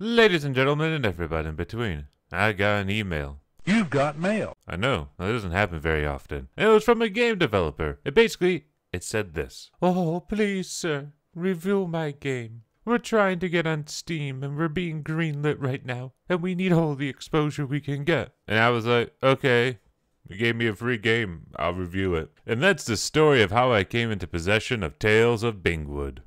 Ladies and gentlemen, and everybody in between, I got an email. You've got mail. I know, that doesn't happen very often. It was from a game developer. It basically, it said this. Oh, please, sir, review my game. We're trying to get on Steam and we're being greenlit right now, and we need all the exposure we can get. And I was like, okay, you gave me a free game, I'll review it. And that's the story of how I came into possession of Tales of Bingwood.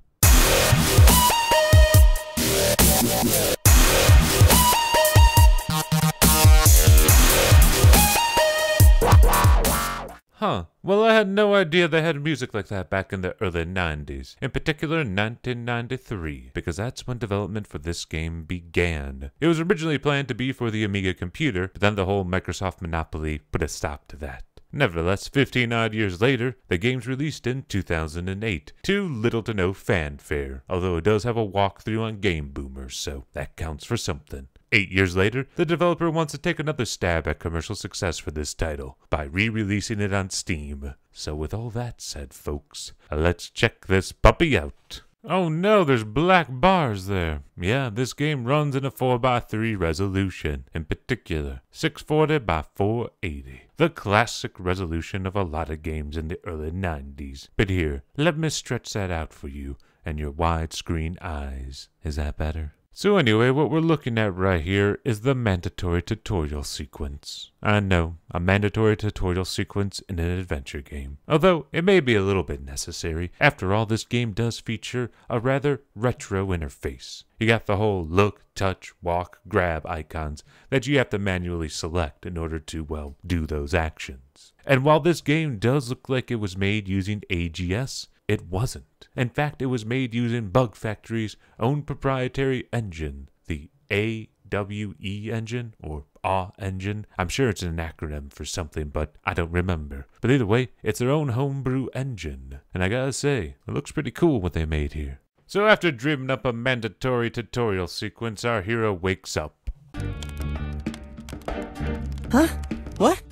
Huh. Well, I had no idea they had music like that back in the early 90s. In particular, 1993, because that's when development for this game began. It was originally planned to be for the Amiga computer, but then the whole Microsoft monopoly put a stop to that. Nevertheless, 15 odd years later, the game's released in 2008, to little to no fanfare, although it does have a walkthrough on GameBoomers, so that counts for something. Eight years later, the developer wants to take another stab at commercial success for this title by re releasing it on Steam. So, with all that said, folks, let's check this puppy out. Oh no, there's black bars there. Yeah, this game runs in a 4x3 resolution, in particular 640 by 480. The classic resolution of a lot of games in the early 90s. But here, let me stretch that out for you and your widescreen eyes. Is that better? So anyway, what we're looking at right here is the mandatory tutorial sequence. Uh, I know, a mandatory tutorial sequence in an adventure game. Although, it may be a little bit necessary. After all, this game does feature a rather retro interface. You got the whole look, touch, walk, grab icons that you have to manually select in order to, well, do those actions. And while this game does look like it was made using AGS, it wasn't. In fact, it was made using BugFactory's own proprietary engine, the AWE engine, or AW engine. I'm sure it's an acronym for something, but I don't remember. But either way, it's their own homebrew engine. And I gotta say, it looks pretty cool what they made here. So after dreaming up a mandatory tutorial sequence, our hero wakes up. Huh? What?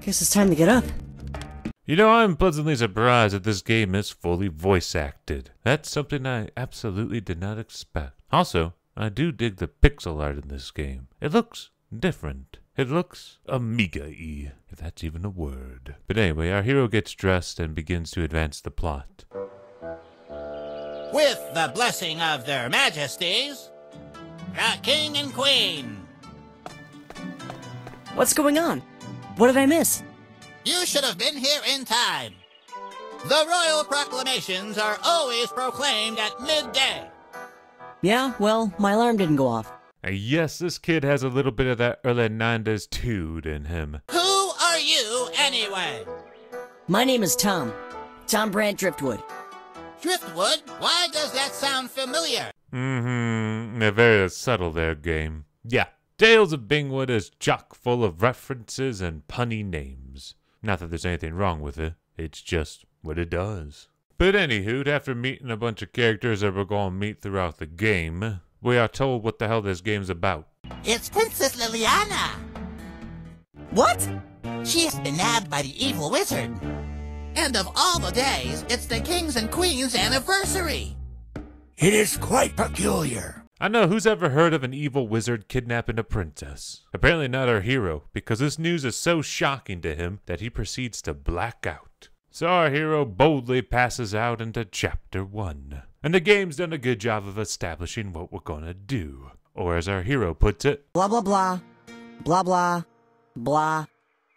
Guess it's time to get up. You know, I'm pleasantly surprised that this game is fully voice acted. That's something I absolutely did not expect. Also, I do dig the pixel art in this game. It looks different. It looks Amiga-y, if that's even a word. But anyway, our hero gets dressed and begins to advance the plot. With the blessing of their majesties, the king and queen. What's going on? What did I miss? You should have been here in time. The royal proclamations are always proclaimed at midday. Yeah, well, my alarm didn't go off. Uh, yes, this kid has a little bit of that early 90s tood in him. Who are you, anyway? My name is Tom. Tom Brandt Driftwood. Driftwood? Why does that sound familiar? Mm-hmm. They're very subtle there, game. Yeah. Tales of Bingwood is chock full of references and punny names. Not that there's anything wrong with it, it's just what it does. But anywho, after meeting a bunch of characters that we're going to meet throughout the game, we are told what the hell this game's about. It's Princess Liliana. What? She has been nabbed by the evil wizard. And of all the days, it's the king's and queen's anniversary. It is quite peculiar. I know who's ever heard of an evil wizard kidnapping a princess. Apparently not our hero, because this news is so shocking to him that he proceeds to black out. So our hero boldly passes out into chapter 1. And the game's done a good job of establishing what we're gonna do. Or as our hero puts it, Blah blah blah. Blah blah. Blah.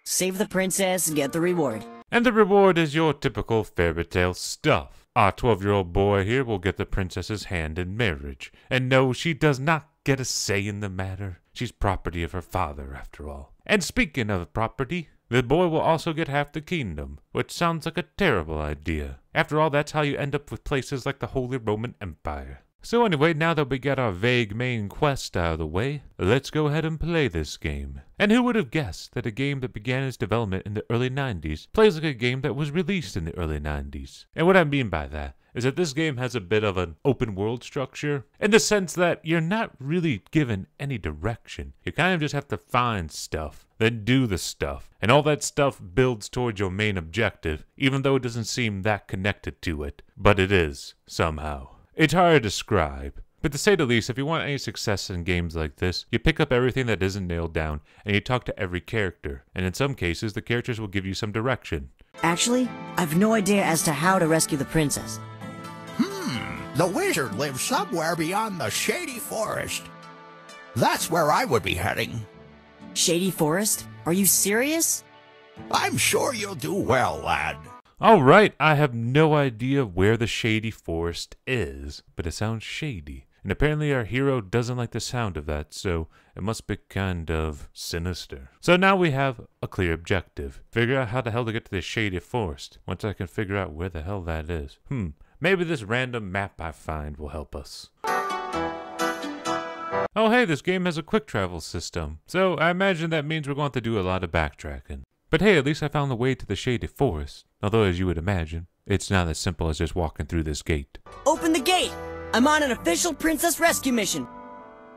Save the princess, and get the reward. and the reward is your typical fairy tale stuff. Our 12 year old boy here will get the princess's hand in marriage. And no, she does not get a say in the matter. She's property of her father, after all. And speaking of property, the boy will also get half the kingdom, which sounds like a terrible idea. After all, that's how you end up with places like the Holy Roman Empire. So anyway, now that we got our vague main quest out of the way, let's go ahead and play this game. And who would have guessed that a game that began its development in the early 90s plays like a game that was released in the early 90s? And what I mean by that is that this game has a bit of an open world structure in the sense that you're not really given any direction. You kind of just have to find stuff, then do the stuff, and all that stuff builds towards your main objective, even though it doesn't seem that connected to it. But it is, somehow. It's hard to describe, But to say the least, if you want any success in games like this, you pick up everything that isn't nailed down, and you talk to every character. And in some cases, the characters will give you some direction. Actually, I've no idea as to how to rescue the princess. Hmm, the wizard lives somewhere beyond the shady forest. That's where I would be heading. Shady Forest? Are you serious? I'm sure you'll do well, lad. Alright, I have no idea where the shady forest is, but it sounds shady. And apparently our hero doesn't like the sound of that, so it must be kind of sinister. So now we have a clear objective. Figure out how the hell to get to the shady forest. Once I can figure out where the hell that is. Hmm, maybe this random map I find will help us. Oh hey, this game has a quick travel system. So I imagine that means we're going to do a lot of backtracking. But hey, at least I found the way to the shady forest. Although, as you would imagine, it's not as simple as just walking through this gate. Open the gate! I'm on an official princess rescue mission.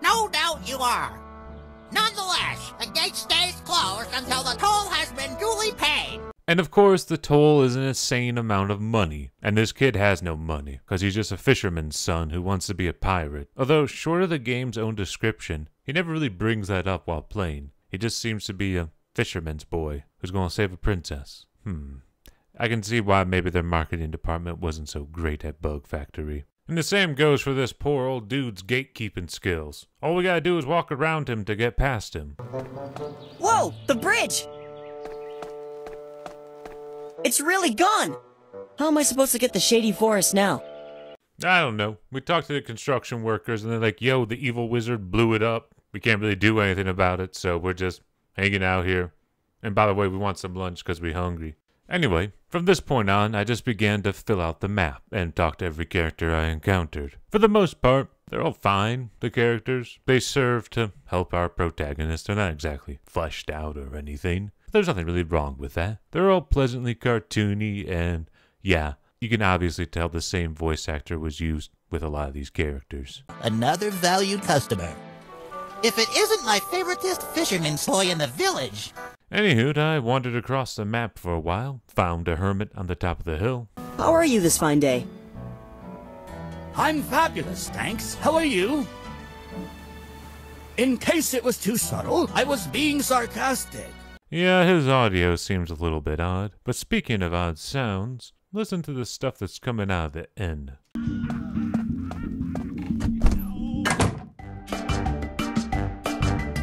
No doubt you are. Nonetheless, the gate stays closed until the toll has been duly paid. And of course, the toll is an insane amount of money. And this kid has no money, because he's just a fisherman's son who wants to be a pirate. Although, short of the game's own description, he never really brings that up while playing. He just seems to be a fisherman's boy who's going to save a princess. Hmm. I can see why maybe their marketing department wasn't so great at BugFactory. And the same goes for this poor old dude's gatekeeping skills. All we gotta do is walk around him to get past him. Whoa! The bridge! It's really gone! How am I supposed to get the shady forest now? I don't know. We talked to the construction workers and they're like, yo, the evil wizard blew it up. We can't really do anything about it, so we're just hanging out here. And by the way, we want some lunch because we're hungry. Anyway, from this point on, I just began to fill out the map and talk to every character I encountered. For the most part, they're all fine, the characters. They serve to help our protagonist. They're not exactly fleshed out or anything. There's nothing really wrong with that. They're all pleasantly cartoony, and yeah, you can obviously tell the same voice actor was used with a lot of these characters. Another valued customer. If it isn't my favoritist fisherman's boy in the village, Anywho, I wandered across the map for a while, found a hermit on the top of the hill. How are you this fine day? I'm fabulous, thanks. How are you? In case it was too subtle, I was being sarcastic. Yeah, his audio seems a little bit odd, but speaking of odd sounds, listen to the stuff that's coming out of the inn.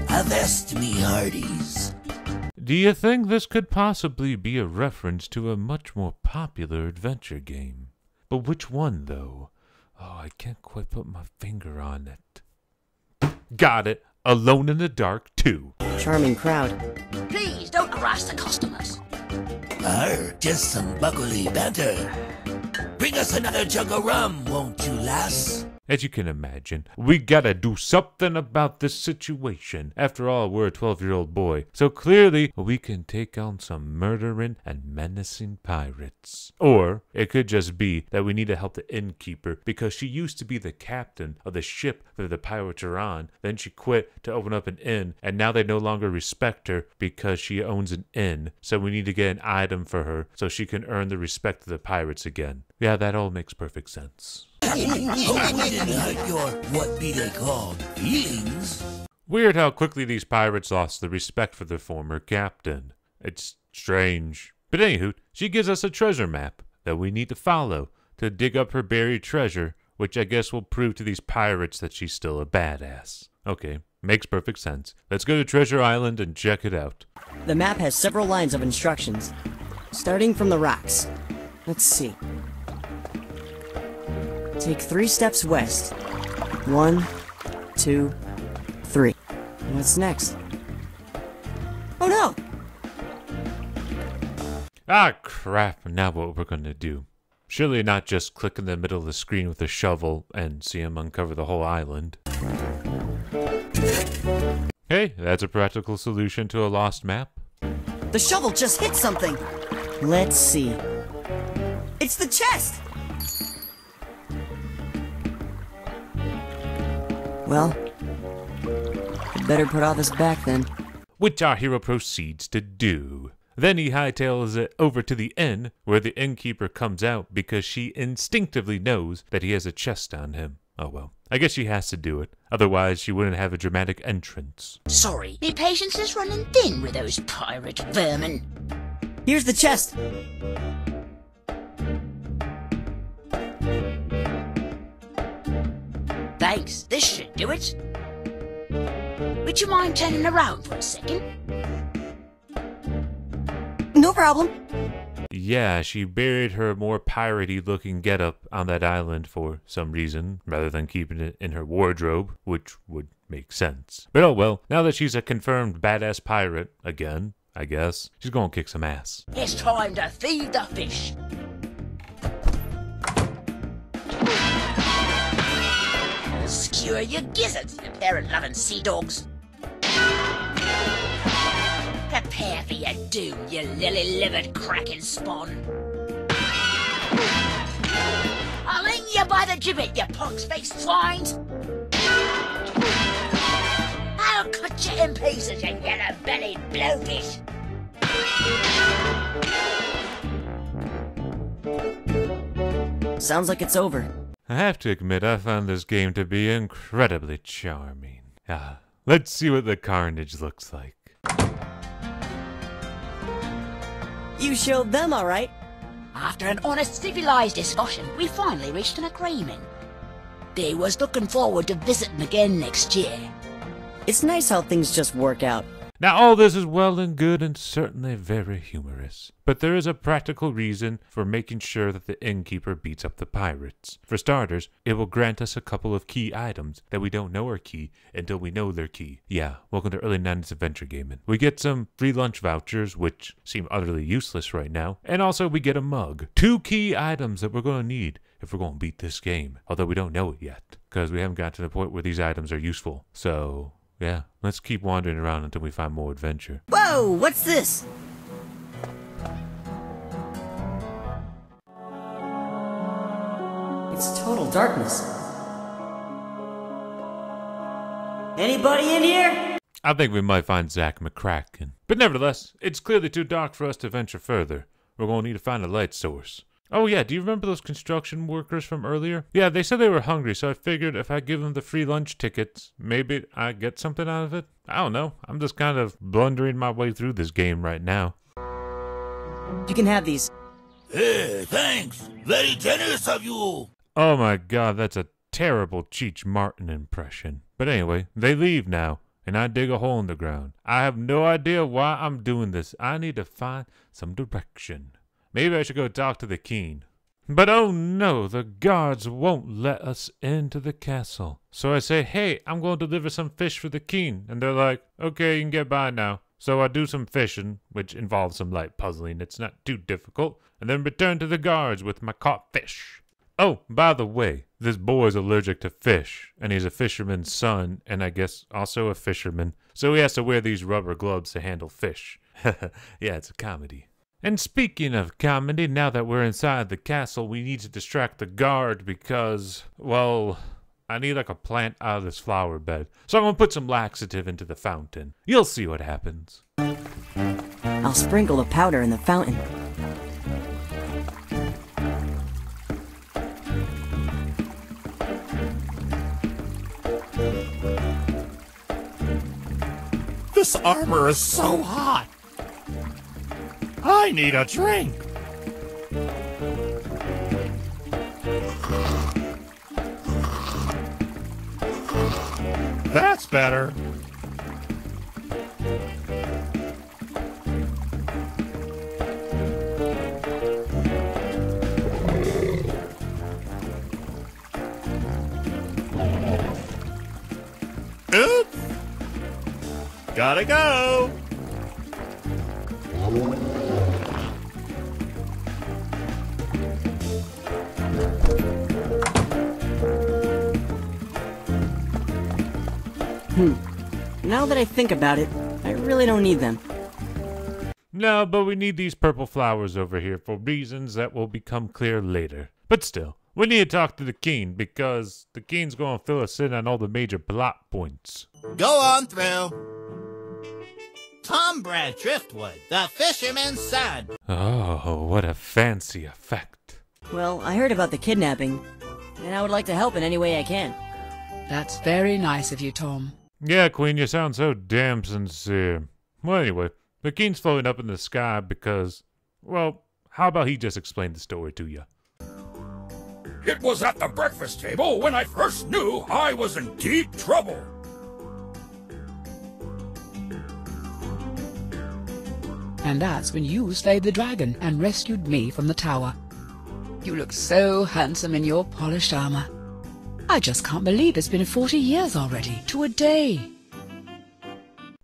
Avest me, hearties. Do you think this could possibly be a reference to a much more popular adventure game? But which one, though? Oh, I can't quite put my finger on it. Got it! Alone in the Dark 2. Charming crowd. Please don't harass the customers. Arr, just some bubbly banter. Bring us another jug of rum, won't you, lass? As you can imagine, we gotta do something about this situation. After all, we're a 12 year old boy, so clearly we can take on some murdering and menacing pirates. Or it could just be that we need to help the innkeeper because she used to be the captain of the ship that the pirates are on. Then she quit to open up an inn, and now they no longer respect her because she owns an inn. So we need to get an item for her so she can earn the respect of the pirates again. Yeah, that all makes perfect sense. We didn't hurt your, what be they called. Weird how quickly these pirates lost the respect for their former captain. It's strange. But anywho, she gives us a treasure map that we need to follow to dig up her buried treasure, which I guess will prove to these pirates that she's still a badass. Okay, makes perfect sense. Let's go to Treasure Island and check it out. The map has several lines of instructions. Starting from the rocks. Let's see. Take three steps west. One, two, three. What's next? Oh no! Ah, crap, now what we're gonna do. Surely not just click in the middle of the screen with a shovel and see him uncover the whole island. Hey, that's a practical solution to a lost map. The shovel just hit something! Let's see. It's the chest! Well, I'd better put all this back then. which our hero proceeds to do. Then he hightails it over to the inn, where the innkeeper comes out because she instinctively knows that he has a chest on him. Oh well. I guess she has to do it. Otherwise, she wouldn't have a dramatic entrance. Sorry, me patience is running thin with those pirate vermin. Here's the chest. Thanks, this should do it. Would you mind turning around for a second? No problem. Yeah, she buried her more piratey looking getup on that island for some reason, rather than keeping it in her wardrobe, which would make sense. But oh well, now that she's a confirmed badass pirate, again, I guess, she's gonna kick some ass. It's time to feed the fish. Skewer your gizzards, you parent-loving sea dogs. Prepare for your doom, you lily-livered kraken spawn. I'll hang you by the gibbet, you pox-faced swines. I'll cut you in pieces, you yellow-bellied blowfish. Sounds like it's over. I have to admit, I found this game to be incredibly charming. Ah, let's see what the carnage looks like. You showed them all right. After an honest, civilized discussion, we finally reached an agreement. They was looking forward to visiting again next year. It's nice how things just work out. Now, all this is well and good and certainly very humorous, but there is a practical reason for making sure that the innkeeper beats up the pirates. For starters, it will grant us a couple of key items that we don't know are key until we know they're key. Yeah, welcome to early 90s adventure gaming. We get some free lunch vouchers, which seem utterly useless right now, and also we get a mug. Two key items that we're going to need if we're going to beat this game, although we don't know it yet, because we haven't got to the point where these items are useful. So, yeah, let's keep wandering around until we find more adventure. Whoa, what's this? It's total darkness. Anybody in here? I think we might find Zak McKracken. But nevertheless, it's clearly too dark for us to venture further. We're going to need to find a light source. Oh yeah, do you remember those construction workers from earlier? Yeah, they said they were hungry, so I figured if I give them the free lunch tickets, maybe I get something out of it. I don't know. I'm just kind of blundering my way through this game right now. You can have these. Hey, thanks. Very generous of you. Oh my god, that's a terrible Cheech Marin impression. But anyway, they leave now, and I dig a hole in the ground. I have no idea why I'm doing this. I need to find some direction. Maybe I should go talk to the king. But oh no, the guards won't let us into the castle. So I say, hey, I'm going to deliver some fish for the king. And they're like, okay, you can get by now. So I do some fishing, which involves some light puzzling. It's not too difficult. And then return to the guards with my caught fish. Oh, by the way, this boy is allergic to fish, and he's a fisherman's son, and I guess also a fisherman, so he has to wear these rubber gloves to handle fish. yeah, it's a comedy. And speaking of comedy, now that we're inside the castle, we need to distract the guard because, well, I need like a plant out of this flower bed. So I'm gonna put some laxative into the fountain. You'll see what happens. I'll sprinkle the powder in the fountain. This armor is so hot. I need a drink. That's better. Oops. Gotta go. Hmm. Now that I think about it, I really don't need them. No, but we need these purple flowers over here for reasons that will become clear later. But still, we need to talk to the king because the king's going to fill us in on all the major plot points. Go on through. Tom Brad Driftwood, the fisherman's son. Oh, what a fancy effect. Well, I heard about the kidnapping. and I would like to help in any way I can. That's very nice of you, Tom. Yeah, Queen, you sound so damn sincere. Well, anyway, the king's floating up in the sky because, well, how about he just explain the story to you? It was at the breakfast table when I first knew I was in deep trouble. And that's when you slayed the dragon and rescued me from the tower. You look so handsome in your polished armor. I just can't believe it's been 40 years already, to a day.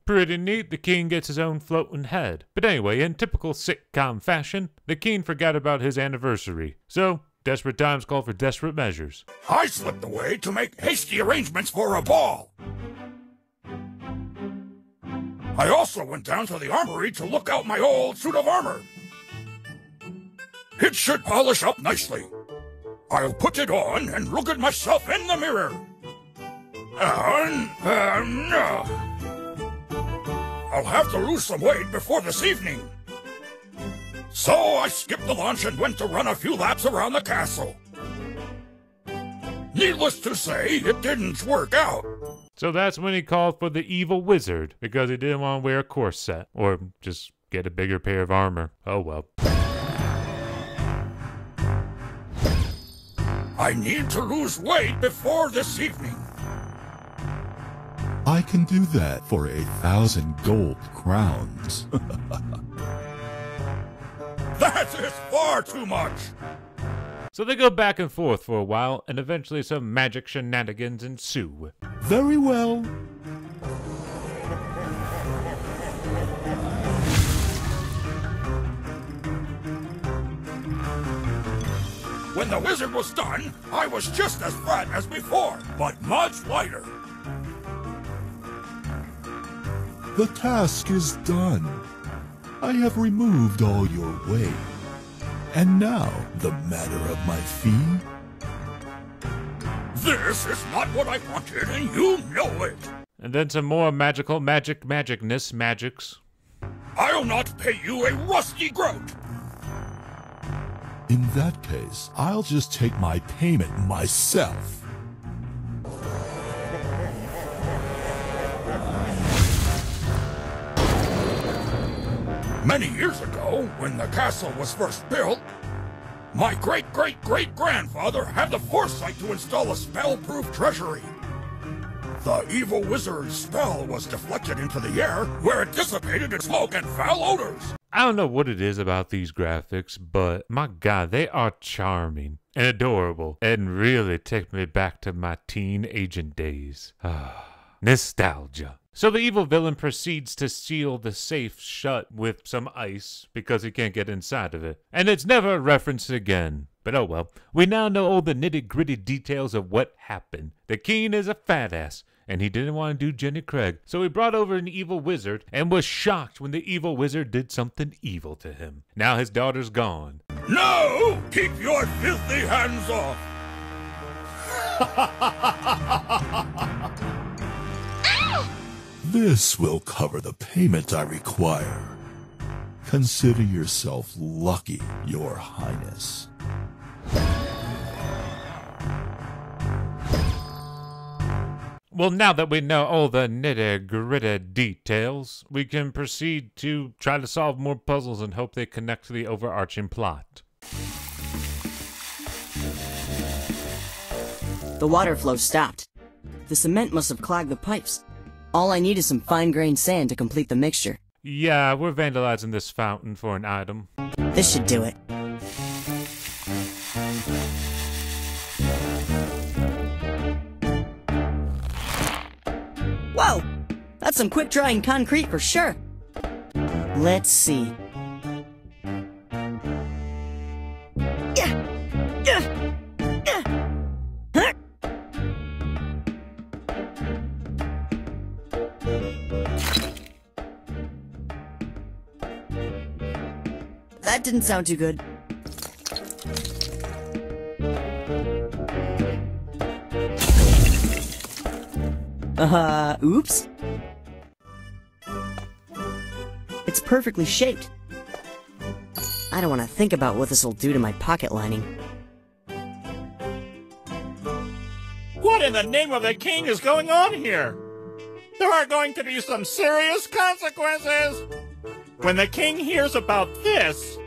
Pretty neat, the king gets his own floating head. But anyway, in typical sitcom fashion, the king forgot about his anniversary. So, desperate times call for desperate measures. I slipped away to make hasty arrangements for a ball. I also went down to the armory to look out my old suit of armor. It should polish up nicely. I'll put it on and look at myself in the mirror. And, um, uh, I'll have to lose some weight before this evening. So I skipped the lunch and went to run a few laps around the castle. Needless to say, it didn't work out. So that's when he called for the evil wizard because he didn't want to wear a corset or just get a bigger pair of armor. Oh well. I need to lose weight before this evening. I can do that for a thousand gold crowns. That is far too much. So they go back and forth for a while, and eventually some magic shenanigans ensue. Very well. When the wizard was done, I was just as fat as before, but much lighter. The task is done. I have removed all your weight. And now, the matter of my fee? This is not what I wanted, and you know it. And then some more magical magic magicness magics. I'll not pay you a rusty groat. In that case, I'll just take my payment myself. Many years ago, when the castle was first built, my great great great grandfather had the foresight to install a spell-proof treasury. The evil wizard's spell was deflected into the air, where it dissipated in smoke and foul odors. I don't know what it is about these graphics, but my god, they are charming and adorable and really take me back to my Teenagent days. Nostalgia. So the evil villain proceeds to seal the safe shut with some ice because he can't get inside of it. And it's never referenced again. But oh well, we now know all the nitty gritty details of what happened. The king is a fat ass, and he didn't want to do Jenny Craig, so he brought over an evil wizard and was shocked when the evil wizard did something evil to him. Now his daughter's gone. No! Keep your filthy hands off! This will cover the payment I require. Consider yourself lucky, Your Highness. Well, now that we know all the nitty gritty details, we can proceed to try to solve more puzzles and hope they connect to the overarching plot. The water flow stopped. The cement must have clogged the pipes. All I need is some fine-grained sand to complete the mixture. Yeah, we're vandalizing this fountain for an item. This should do it. Whoa! That's some quick-drying concrete for sure. Let's see. That didn't sound too good. Uh, oops. It's perfectly shaped. I don't want to think about what this will do to my pocket lining. What in the name of the king is going on here? There are going to be some serious consequences. When the king hears about this,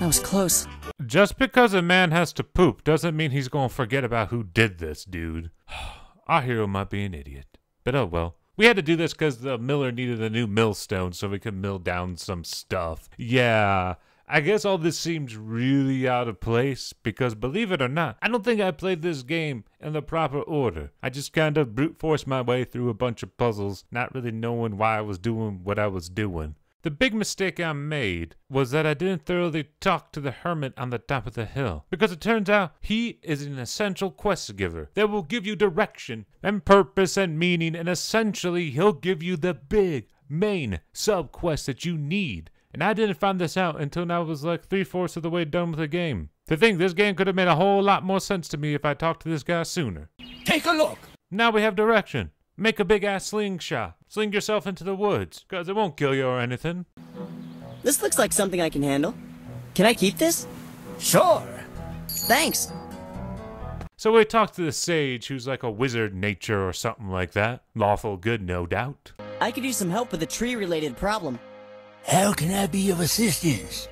That was close. Just because a man has to poop doesn't mean he's gonna forget about who did this, dude. Our hero might be an idiot. But oh well. We had to do this because the miller needed a new millstone so we could mill down some stuff. Yeah. I guess all this seems really out of place because believe it or not, I don't think I played this game in the proper order. I just kind of brute forced my way through a bunch of puzzles, not really knowing why I was doing what I was doing. The big mistake I made was that I didn't thoroughly talk to the hermit on the top of the hill, because it turns out he is an essential quest giver that will give you direction and purpose and meaning, and essentially he'll give you the big main sub quest that you need. And I didn't find this out until I was like three fourths of the way done with the game. To think this game could have made a whole lot more sense to me if I talked to this guy sooner. Take a look. Now we have direction. Make a big ass slingshot. Sling yourself into the woods, cause it won't kill you or anything. This looks like something I can handle. Can I keep this? Sure. Thanks. So we talked to the sage, who's like a wizard nature or something like that. Lawful good, no doubt. I could use some help with a tree-related problem. How can I be of assistance?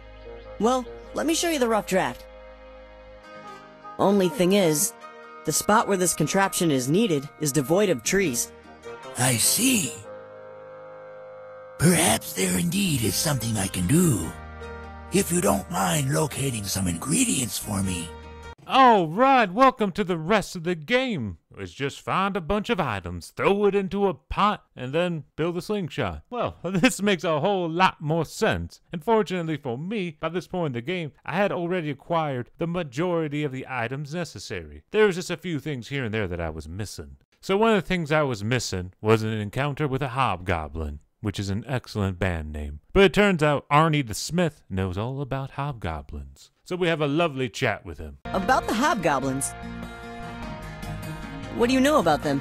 Well, let me show you the rough draft. Only thing is, the spot where this contraption is needed is devoid of trees. I see. Perhaps there indeed is something I can do. If you don't mind locating some ingredients for me. All right, welcome to the rest of the game. It's just find a bunch of items, throw it into a pot, and then build a slingshot. Well, this makes a whole lot more sense. And fortunately for me, by this point in the game, I had already acquired the majority of the items necessary. There was just a few things here and there that I was missing. So one of the things I was missing was an encounter with a hobgoblin which is an excellent band name. But it turns out Arnie the Smith knows all about hobgoblins. So we have a lovely chat with him. About the hobgoblins. What do you know about them?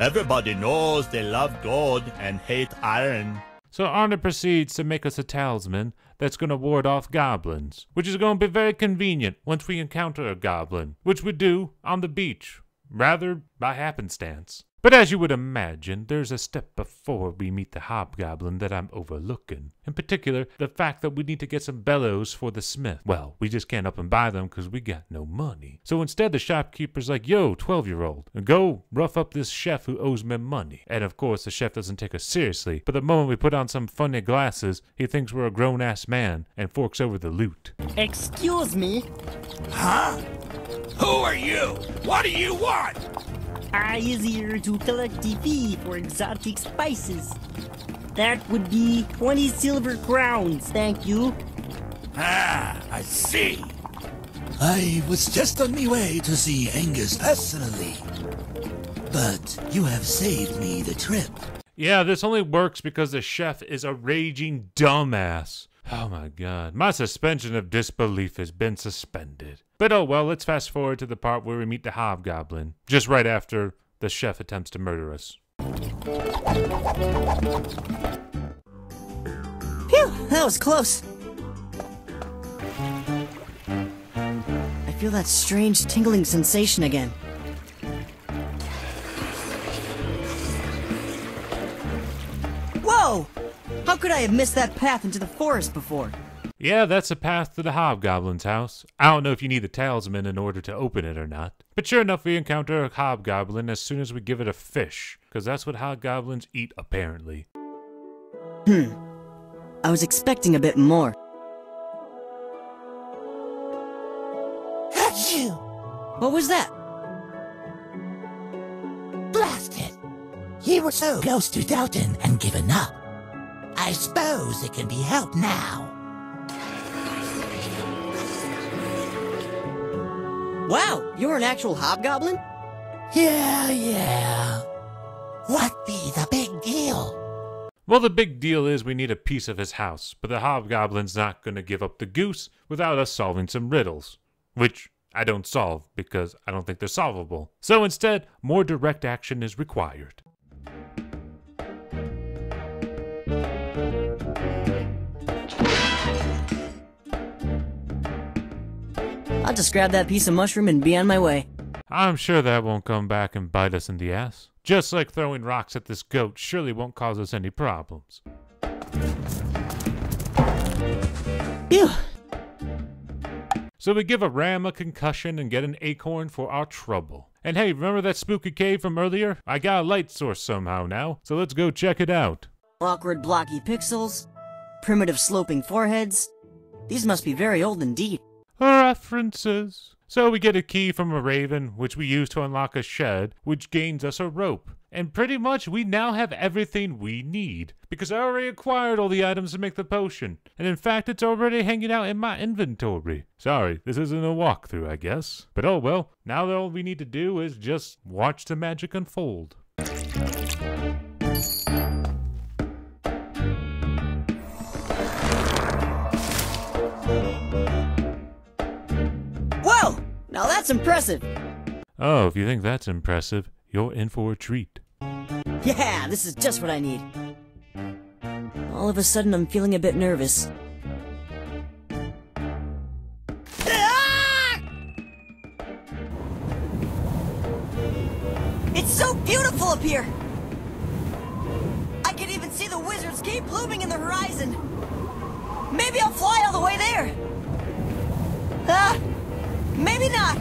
everybody knows they love gold and hate iron. So Arnie proceeds to make us a talisman that's going to ward off goblins, which is going to be very convenient once we encounter a goblin, which we do on the beach, rather by happenstance. But as you would imagine, there's a step before we meet the hobgoblin that I'm overlooking. In particular, the fact that we need to get some bellows for the smith. Well, we just can't up and buy them because we got no money. So instead, the shopkeeper's like, yo, 12 year old, go rough up this chef who owes me money. And of course, the chef doesn't take us seriously. But the moment we put on some funny glasses, he thinks we're a grown ass man and forks over the loot. Excuse me. Huh? Who are you? What do you want? I is here to collect the fee for exotic spices. That would be 20 silver crowns, thank you. Ah, I see. I was just on my way to see Angus personally. But you have saved me the trip. Yeah, this only works because the chef is a raging dumbass. Oh my god. My suspension of disbelief has been suspended. But oh well, let's fast forward to the part where we meet the hobgoblin, just right after the chef attempts to murder us. Phew, that was close. I feel that strange tingling sensation again. Whoa! How could I have missed that path into the forest before? Yeah, that's a path to the hobgoblin's house. I don't know if you need the talisman in order to open it or not. But sure enough, we encounter a hobgoblin as soon as we give it a fish, because that's what hobgoblins eat, apparently. Hmm. I was expecting a bit more. Achoo! What was that? Blast it! You were so close to doubting and giving up. I suppose it can be helped now. Wow, you're an actual hobgoblin? Yeah, yeah. What be the big deal? Well, the big deal is we need a piece of his house, but the hobgoblin's not going to give up the goose without us solving some riddles. Which I don't solve because I don't think they're solvable. So instead, more direct action is required. I'll just grab that piece of mushroom and be on my way. I'm sure that won't come back and bite us in the ass. Just like throwing rocks at this goat surely won't cause us any problems. Phew. So we give a ram a concussion and get an acorn for our trouble. And hey, remember that spooky cave from earlier? I got a light source somehow now, so let's go check it out. Awkward blocky pixels, primitive sloping foreheads. These must be very old indeed. References. So we get a key from a raven, which we use to unlock a shed, which gains us a rope. And pretty much we now have everything we need, because I already acquired all the items to make the potion. And in fact, it's already hanging out in my inventory. Sorry, this isn't a walkthrough, I guess. But oh well, now all we need to do is just watch the magic unfold. Now that's impressive. Oh, if you think that's impressive, you're in for a treat. Yeah, this is just what I need. All of a sudden, I'm feeling a bit nervous. Ah! It's so beautiful up here! I can even see the wizard's cape looming in the horizon. Maybe I'll fly all the way there. Ah, maybe not.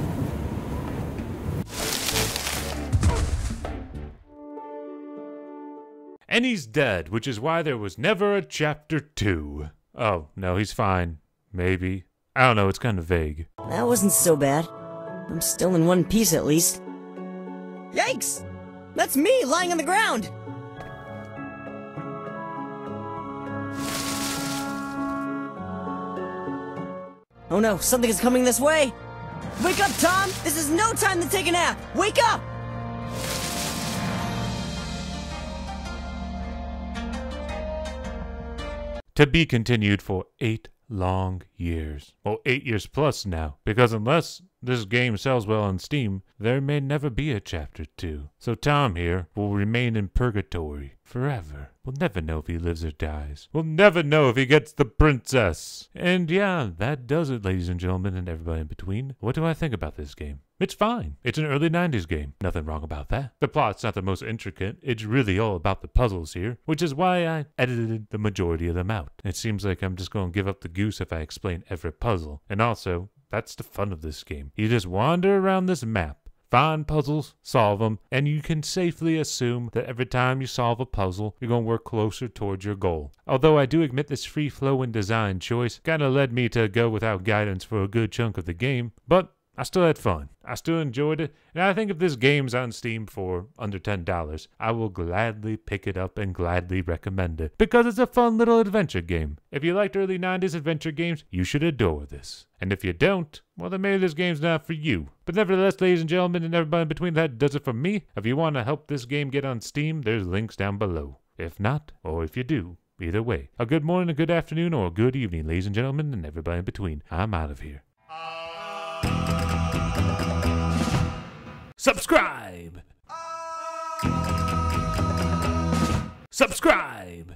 And he's dead, which is why there was never a chapter 2. Oh, no, he's fine. Maybe. I don't know, it's kind of vague. That wasn't so bad. I'm still in one piece at least. Yikes! That's me lying on the ground! Oh no, something is coming this way! Wake up, Tom! This is no time to take a nap! Wake up! To be continued for eight long years. Well, eight years plus now, because unless this game sells well on Steam, there may never be a chapter 2. So Tom here will remain in purgatory forever. We'll never know if he lives or dies. We'll never know if he gets the princess. And yeah, that does it, ladies and gentlemen, and everybody in between. What do I think about this game? It's fine. It's an early 90s game. Nothing wrong about that. The plot's not the most intricate. It's really all about the puzzles here, which is why I edited the majority of them out. It seems like I'm just going to give up the goose if I explain every puzzle. And also, that's the fun of this game. You just wander around this map, find puzzles, solve them, and you can safely assume that every time you solve a puzzle, you're going to work closer towards your goal. Although I do admit this free flowing design choice kind of led me to go without guidance for a good chunk of the game, but I still had fun. I still enjoyed it, and I think if this game's on Steam for under $10, I will gladly pick it up and gladly recommend it because it's a fun little adventure game. If you liked early 90s adventure games, you should adore this. And if you don't, well, then maybe this game's not for you. But nevertheless, ladies and gentlemen, and everybody in between, that does it for me. If you want to help this game get on Steam, there's links down below. If not, or if you do, either way, a good morning, a good afternoon, or a good evening, ladies and gentlemen, and everybody in between. I'm out of here. Subscribe! Subscribe!